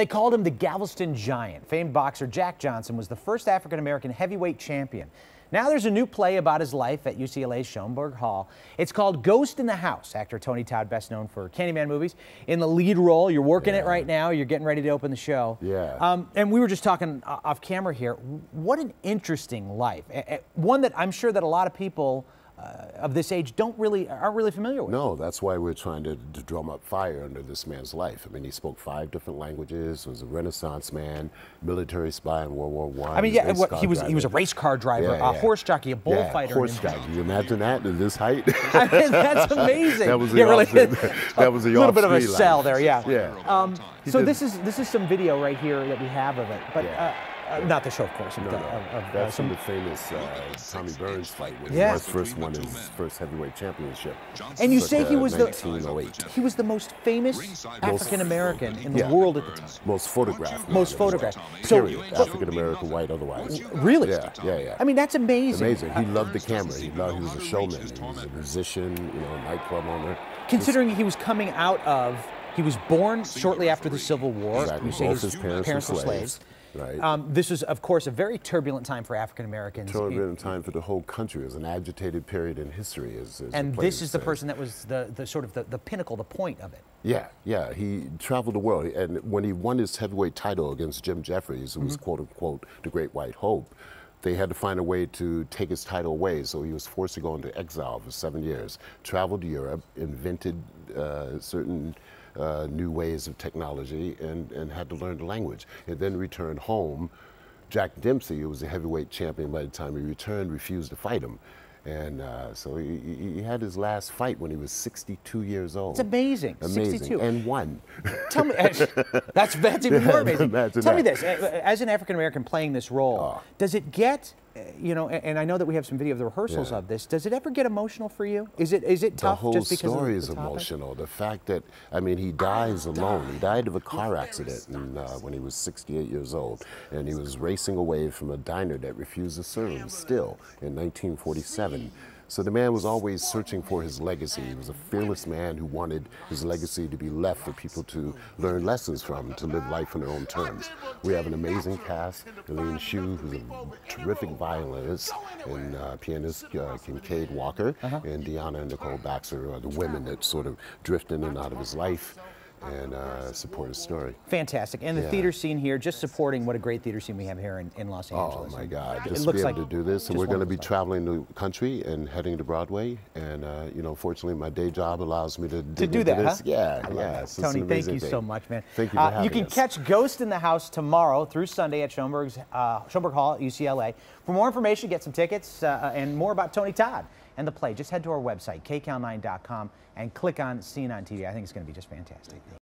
They called him the Galveston Giant. Famed boxer Jack Johnson was the first African American heavyweight champion. Now there's a new play about his life at UCLA's Schoenberg Hall. It's called Ghost in the House. Actor Tony Todd, best known for Candyman movies, in the lead role. You're working yeah. it right now. You're getting ready to open the show. Yeah. Um, and we were just talking off camera here. What an interesting life. One that I'm sure that a lot of people of this age don't really aren't really familiar with. No, that's why we're trying to, to, drum up fire under this man's life. I mean, he spoke five different languages. Was a Renaissance man, military spy in World War One. I. I mean, yeah, what, he was driver. he was a race car driver, yeah, a yeah. horse jockey, a bullfighter. Yeah, horse jockey. Can you imagine that at this height? I mean, that's amazing. that was the yeah, really, that was a little bit of a sell there, yeah. Yeah. Um, so this is this is some video right here that we have of it, but. Uh, uh, not the show, of course. No, no. Of, of, That's uh, from the famous uh, Tommy Burns fight when yeah. he first won his first heavyweight championship. And you say he was the oh he was the most famous African American in the yeah. world at the time. Most photographed. Most photographed. So African American, white, otherwise. Really? Yeah, yeah, yeah. I mean, that's amazing. Amazing. He loved the camera. He loved. He was a showman. He was a musician. You know, nightclub owner. Considering he was coming out of he was born shortly after the Civil War. Exactly. Both his, his parents, parents were slaves. slaves. Right. Um, this was, of course, a very turbulent time for African Americans. Turbulent time for the whole country. It was an agitated period in history. As, as and this is the person that was the, the sort of the, the pinnacle, the point of it. Yeah, yeah. He traveled the world. And when he won his heavyweight title against Jim Jeffries, who mm -hmm. was mm-hmm. quote unquote the Great White Hope, they had to find a way to take his title away. So he was forced to go into exile for seven years, traveled to Europe, invented uh, certain uh, new ways of technology and, and had to learn the language. And then returned home. Jack Dempsey, who was a heavyweight champion by the time he returned, refused to fight him. And uh, so he, he, had his last fight when he was 62 years old. It's amazing. Amazing. 62. And won. Tell me, that's, that's even more amazing. Tell that. me this, as an African American playing this role, oh. does it get you know, and I know that we have some video of the rehearsals yeah. of this. Does it ever get emotional for you? Is it is it tough? The whole just because the story is emotional. The fact that I mean, he dies alone. He died of a car accident in, uh, when he was 68 years old, and he was racing away from a diner that refused to serve him. Still, in 1947. So the man was always searching for his legacy. He was a fearless man who wanted his legacy to be left for people to learn lessons from, to live life on their own terms. We have an amazing cast. Eileen Shu, who's a terrific violinist, and uh, pianist uh, Kincaid Walker, uh -huh. and Deanna and Nicole Baxter are the women that sort of drift in and out of his life and uh, support his story. Fantastic. And the yeah. theater scene here, just supporting what a great theater scene we have here in, in Los oh, Angeles. Oh my God, just to be able like to do this. And we're going to be traveling the country and heading to Broadway. And, uh, you know, fortunately my day job allows me to, to do that. Huh? Yeah, yeah. So Tony, thank you so much, man. Thank you for uh, You can us. catch Ghost in the House tomorrow through Sunday at Schoenberg's, uh, Schoenberg Hall at UCLA. For more information, get some tickets uh, and more about Tony Todd and the play, just head to our website, kcal9.com, and click on Scene on TV. I think it's going to be just fantastic.